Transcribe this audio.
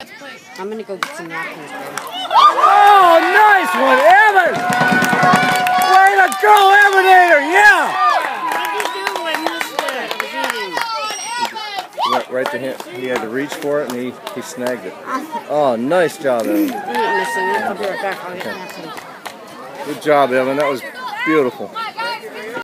I'm gonna go get some napkins, baby. Oh, nice one, Evan! Way to go, Evanator! Yeah! Went right to him. He had to reach for it, and he, he snagged it. Oh, nice job, Evan. I'll be right back. I'll get. Good job, Evan. That was beautiful.